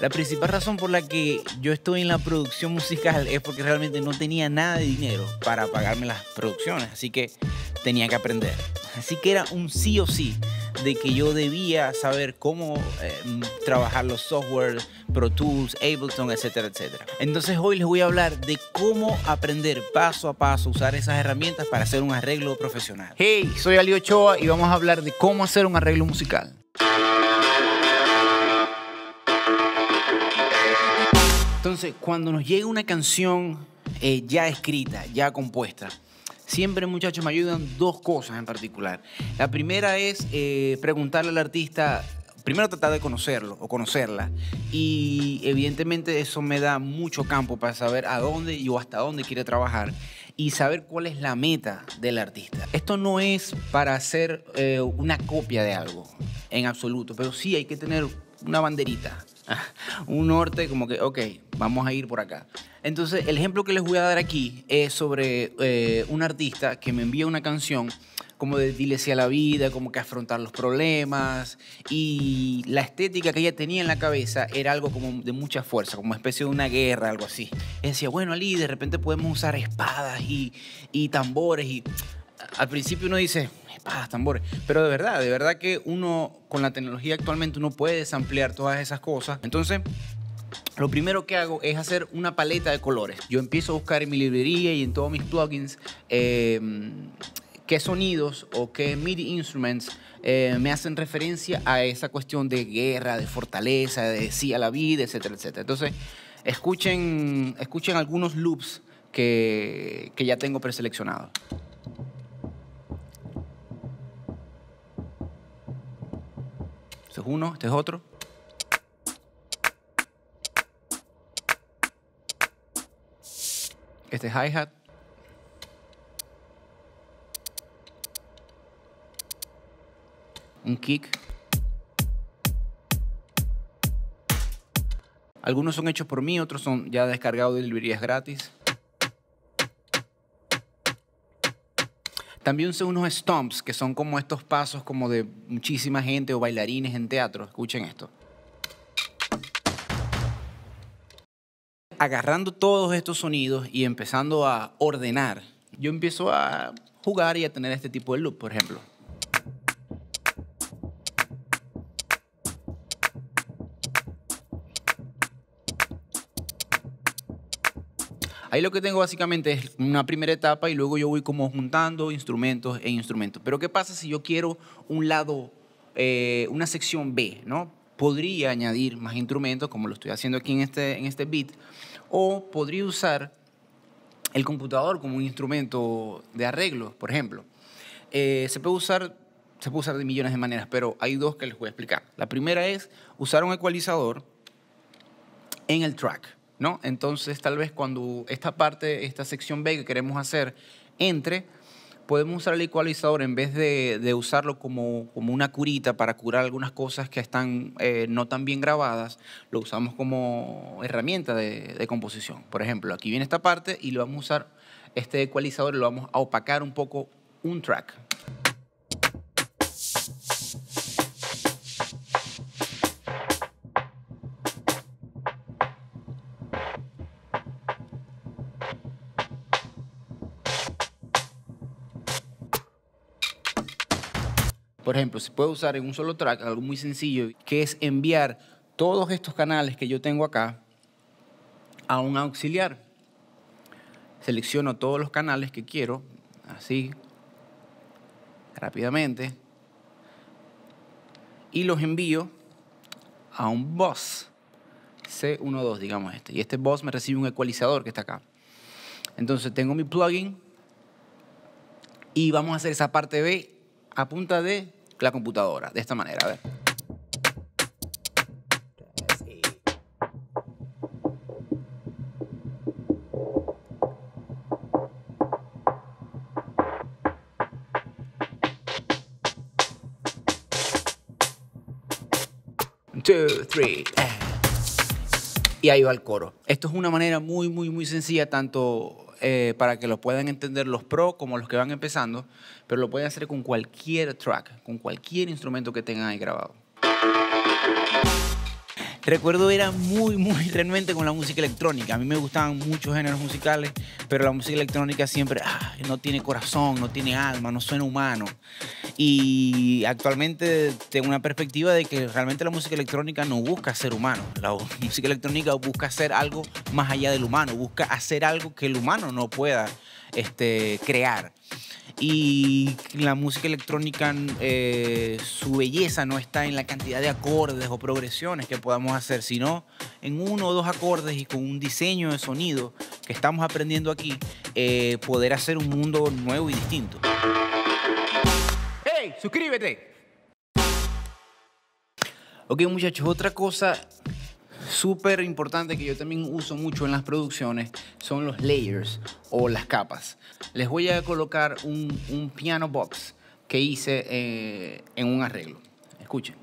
La principal razón por la que yo estoy en la producción musical es porque realmente no tenía nada de dinero para pagarme las producciones, así que tenía que aprender. Así que era un sí o sí de que yo debía saber cómo eh, trabajar los software, Pro Tools, Ableton, etcétera, etcétera. Entonces hoy les voy a hablar de cómo aprender paso a paso usar esas herramientas para hacer un arreglo profesional. Hey, soy Ali Ochoa y vamos a hablar de cómo hacer un arreglo musical. Entonces, cuando nos llega una canción eh, ya escrita, ya compuesta, siempre muchachos me ayudan dos cosas en particular. La primera es eh, preguntarle al artista, primero tratar de conocerlo o conocerla y evidentemente eso me da mucho campo para saber a dónde y o hasta dónde quiere trabajar y saber cuál es la meta del artista. Esto no es para hacer eh, una copia de algo en absoluto, pero sí hay que tener una banderita, un norte como que, ok, vamos a ir por acá. Entonces, el ejemplo que les voy a dar aquí es sobre eh, un artista que me envía una canción como de dile a la vida, como que afrontar los problemas. Y la estética que ella tenía en la cabeza era algo como de mucha fuerza, como especie de una guerra, algo así. Y decía, bueno, Ali, de repente podemos usar espadas y, y tambores. Y al principio uno dice, espadas, tambores. Pero de verdad, de verdad que uno, con la tecnología actualmente, uno puede ampliar todas esas cosas. Entonces, lo primero que hago es hacer una paleta de colores. Yo empiezo a buscar en mi librería y en todos mis plugins eh, qué sonidos o qué MIDI instruments eh, me hacen referencia a esa cuestión de guerra, de fortaleza, de sí a la vida, etcétera, etcétera. Entonces, escuchen, escuchen algunos loops que, que ya tengo preseleccionados. Este es uno, este es otro. Este hi-hat. Un kick. Algunos son hechos por mí, otros son ya descargados de librerías gratis. También son unos stomps, que son como estos pasos como de muchísima gente o bailarines en teatro. Escuchen esto. Agarrando todos estos sonidos y empezando a ordenar, yo empiezo a jugar y a tener este tipo de loop, por ejemplo. Ahí lo que tengo básicamente es una primera etapa y luego yo voy como juntando instrumentos e instrumentos. Pero ¿qué pasa si yo quiero un lado, eh, una sección B, ¿no? Podría añadir más instrumentos, como lo estoy haciendo aquí en este, en este beat, o podría usar el computador como un instrumento de arreglo, por ejemplo. Eh, se, puede usar, se puede usar de millones de maneras, pero hay dos que les voy a explicar. La primera es usar un ecualizador en el track. ¿no? Entonces, tal vez cuando esta parte, esta sección B que queremos hacer entre, podemos usar el ecualizador en vez de, usarlo como, una curita para curar algunas cosas que están eh, no tan bien grabadas, lo usamos como herramienta de, de, composición. Por ejemplo, aquí viene esta parte y lo vamos a usar, este ecualizador lo vamos a opacar un poco un track. Por ejemplo, se puede usar en un solo track algo muy sencillo, que es enviar todos estos canales que yo tengo acá a un auxiliar. Selecciono todos los canales que quiero, así, rápidamente, y los envío a un bus C12, digamos este. Y este bus me recibe un ecualizador que está acá. Entonces tengo mi plugin y vamos a hacer esa parte B a punta de la computadora, de esta manera, a ver. Two, three, eh. y ahí va el coro. Esto es una manera muy, muy, muy sencilla, tanto eh, para que lo puedan entender los pros como los que van empezando, pero lo pueden hacer con cualquier track, con cualquier instrumento que tengan ahí grabado. Recuerdo era muy, muy realmente con la música electrónica. A mí me gustaban muchos géneros musicales, pero la música electrónica siempre ah, no tiene corazón, no tiene alma, no suena humano. Y actualmente tengo una perspectiva de que realmente la música electrónica no busca ser humano. La música electrónica busca hacer algo más allá del humano, busca hacer algo que el humano no pueda este, crear. Y la música electrónica, eh, su belleza no está en la cantidad de acordes o progresiones que podamos hacer, sino en uno o dos acordes y con un diseño de sonido que estamos aprendiendo aquí, eh, poder hacer un mundo nuevo y distinto. ¡Hey! ¡Suscríbete! Ok muchachos, otra cosa súper importante que yo también uso mucho en las producciones son los layers o las capas. Les voy a colocar un, piano box que hice eh, en un arreglo. Escuchen.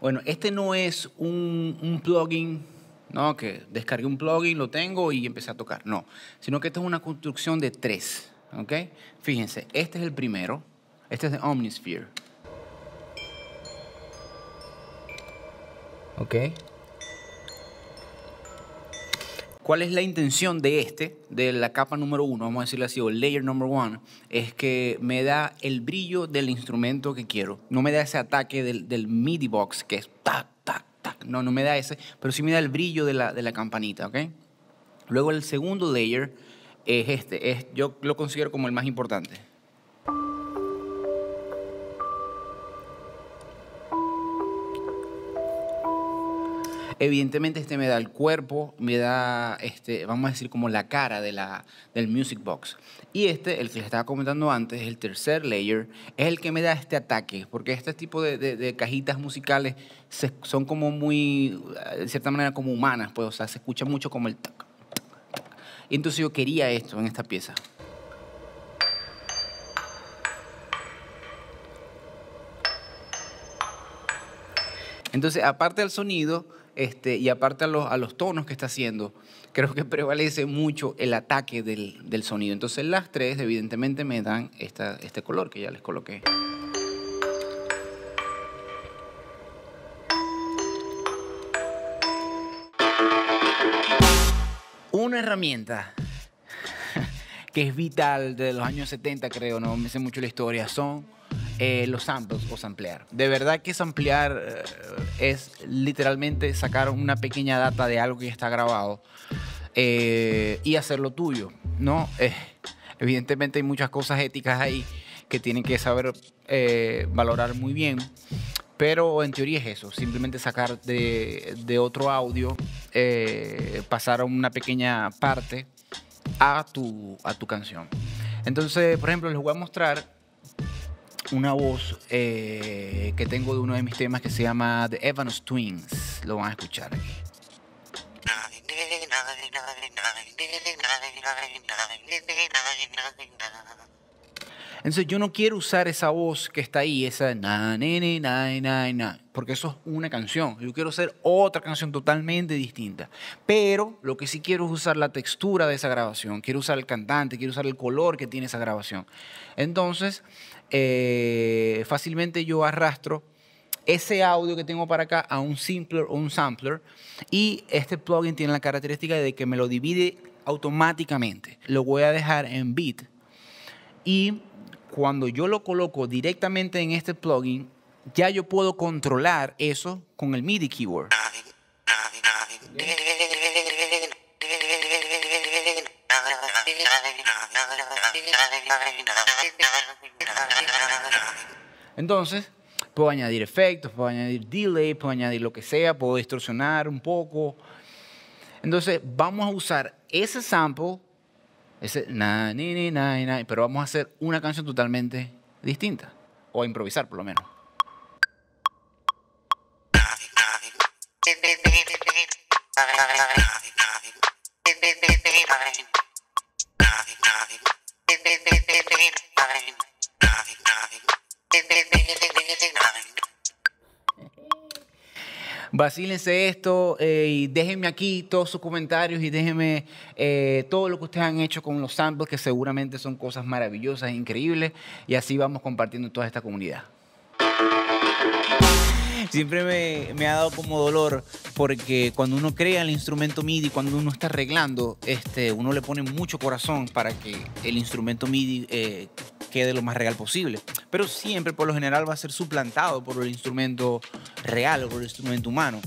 Bueno, este no es un, un plugin no, que descargué un plugin, lo tengo y empecé a tocar. No, sino que esto es una construcción de tres. ¿Ok? Fíjense, este es el primero. Este es de Omnisphere. ¿Ok? ¿Cuál es la intención de este, de la capa número uno, vamos a decirlo así, o layer number one? Es que me da el brillo del instrumento que quiero. No me da ese ataque del, del MIDI box, que es no, no me da ese, pero sí me da el brillo de la, de la campanita, ¿ok? Luego el segundo layer es este, es, yo lo considero como el más importante. Evidentemente este me da el cuerpo, me da, este, vamos a decir, como la cara de la, del Music Box. Y este, el que les estaba comentando antes, el tercer layer, es el que me da este ataque, porque este tipo de, de, cajitas musicales son como muy, de cierta manera, como humanas, pues, o sea, se escucha mucho como el... Y entonces yo quería esto en esta pieza. Entonces, aparte del sonido, este, y aparte a los, tonos que está haciendo, creo que prevalece mucho el ataque del, sonido. Entonces las tres evidentemente me dan este color que ya les coloqué. Una herramienta que es vital de los años 70, creo, no me sé mucho la historia, son eh, los samples o samplear. De verdad que samplear eh, es literalmente sacar una pequeña data de algo que ya está grabado eh, y hacerlo tuyo, ¿no? evidentemente hay muchas cosas éticas ahí que tienen que saber valorar muy bien, pero en teoría es eso, simplemente sacar de, de otro audio, pasar una pequeña parte a tu, a tu canción. Entonces, por ejemplo, les voy a mostrar una voz eh, que tengo de uno de mis temas que se llama The Evans Twins. Lo van a escuchar aquí. Entonces yo no quiero usar esa voz que está ahí, esa na, na, na, na, porque eso es una canción. Yo quiero hacer otra canción totalmente distinta. Pero lo que sí quiero es usar la textura de esa grabación, quiero usar el cantante, quiero usar el color que tiene esa grabación. Entonces, eh, fácilmente yo arrastro ese audio que tengo para acá a un simpler o un sampler y este plugin tiene la característica de que me lo divide automáticamente. Lo voy a dejar en beat y cuando yo lo coloco directamente en este plugin, ya yo puedo controlar eso con el MIDI keyboard. Entonces, puedo añadir efectos, puedo añadir delay, puedo añadir lo que sea, puedo distorsionar un poco. Entonces, vamos a usar ese sample, ese na, ni, ni, na, pero vamos a hacer una canción totalmente distinta, o a improvisar por lo menos. Vacílense esto eh, y déjenme aquí todos sus comentarios y déjenme eh, todo lo que ustedes han hecho con los samples, que seguramente son cosas maravillosas e increíbles. Y así vamos compartiendo toda esta comunidad. Siempre me, ha dado como dolor porque cuando uno crea el instrumento MIDI, cuando uno está arreglando, este, uno le pone mucho corazón para que el instrumento MIDI eh, quede lo más real posible. Pero siempre, por lo general, va a ser suplantado por el instrumento real o por el instrumento humano.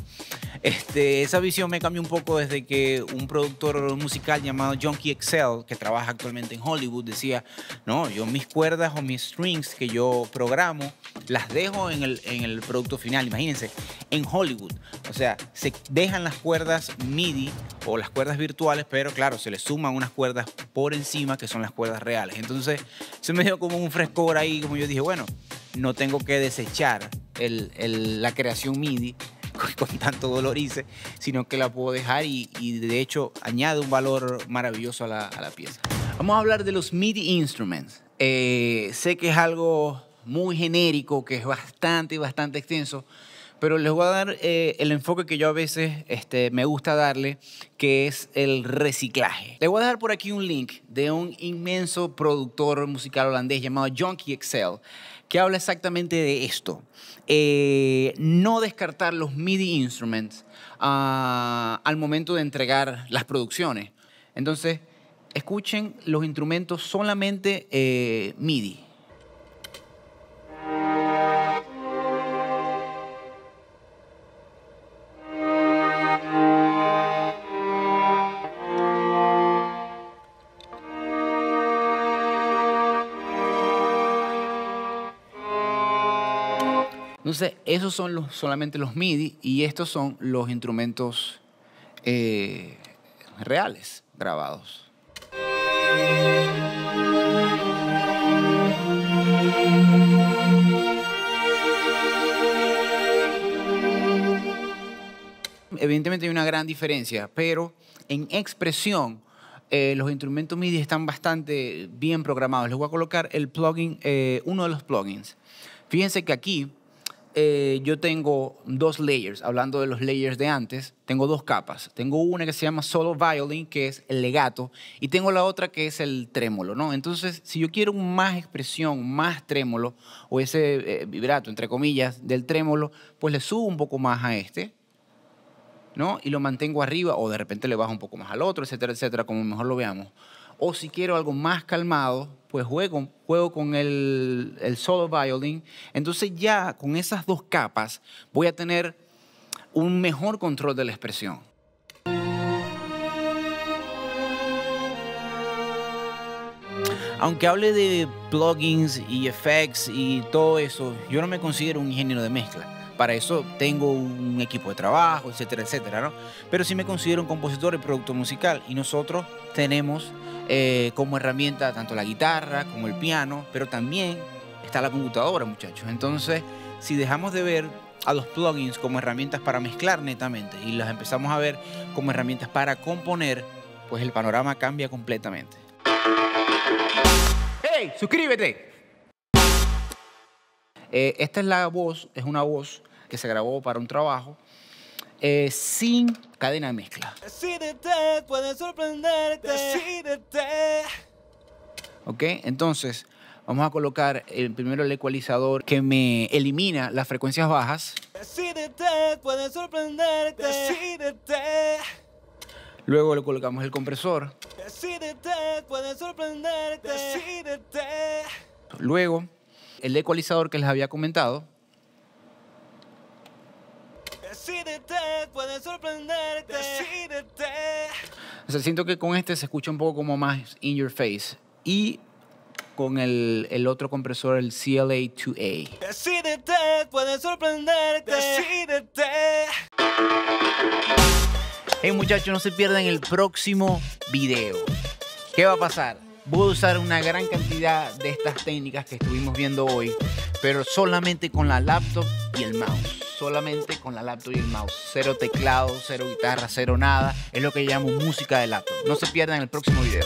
Este, esa visión me cambió un poco desde que un productor musical llamado Junkie Excel, que trabaja actualmente en Hollywood, decía, no, yo mis cuerdas o mis strings que yo programo, las dejo en el, en el producto final. Imagínense, en Hollywood. O sea, se dejan las cuerdas MIDI o las cuerdas virtuales, pero claro, se le suman unas cuerdas por encima que son las cuerdas reales. Entonces, se me dio como un frescor ahí, como yo dije, bueno, no tengo que desechar la creación MIDI con, tanto dolor hice, sino que la puedo dejar y, de hecho añade un valor maravilloso a la, pieza. Vamos a hablar de los MIDI instruments. Eh, sé que es algo muy genérico, que es bastante, bastante extenso, pero les voy a dar eh, el enfoque que yo a veces este, me gusta darle, que es el reciclaje. Les voy a dejar por aquí un link de un inmenso productor musical holandés llamado Junkie Excel, que habla exactamente de esto. Eh, no descartar los MIDI instruments ah, al momento de entregar las producciones. Entonces, escuchen los instrumentos solamente eh, MIDI. Entonces, esos son solamente los MIDI y estos son los instrumentos eh, reales grabados. Evidentemente hay una gran diferencia, pero en expresión eh, los instrumentos MIDI están bastante bien programados. Les voy a colocar el plugin, eh, uno de los plugins. Fíjense que aquí eh, yo tengo dos layers, hablando de los layers de antes, tengo dos capas. Tengo una que se llama solo violin, que es el legato, y tengo la otra que es el trémolo, ¿no? Entonces, si yo quiero más expresión, más trémolo, o ese eh, vibrato, entre comillas, del trémolo, pues le subo un poco más a este, ¿no? Y lo mantengo arriba, o de repente le bajo un poco más al otro, etcétera, etcétera, como mejor lo veamos. O si quiero algo más calmado, pues juego, juego con el, el solo violin. Entonces ya con esas dos capas voy a tener un mejor control de la expresión. Aunque hable de plugins y effects y todo eso, yo no me considero un ingeniero de mezcla. Para eso tengo un equipo de trabajo, etcétera, etcétera, ¿no? Pero sí me considero un compositor y productor musical y nosotros tenemos eh, como herramienta tanto la guitarra como el piano, pero también está la computadora, muchachos. Entonces, si dejamos de ver a los plugins como herramientas para mezclar netamente y las empezamos a ver como herramientas para componer, pues el panorama cambia completamente. ¡Hey! ¡Suscríbete! Eh, esta es la voz, es una voz que se grabó para un trabajo eh, sin cadena de mezcla. Decídete, puede sorprenderte. Decídete. Ok, entonces vamos a colocar el, primero el ecualizador que me elimina las frecuencias bajas. Decídete, puede sorprenderte. Decídete. Luego le colocamos el compresor. Decídete, puede sorprenderte. Decídete. Luego el ecualizador que les había comentado. Decídete, puede sorprenderte. Decídete. O sea, siento que con este se escucha un poco como más in your face. Y con el, el otro compresor, el CLA2A. Decídete, puede sorprenderte. Decídete. Hey muchachos, no se pierdan el próximo video. ¿Qué va a pasar? Voy a usar una gran cantidad de estas técnicas que estuvimos viendo hoy, pero solamente con la laptop y el mouse solamente con la laptop y el mouse. Cero teclado, cero guitarra, cero nada. Es lo que llamo música de laptop. No se pierdan el próximo video.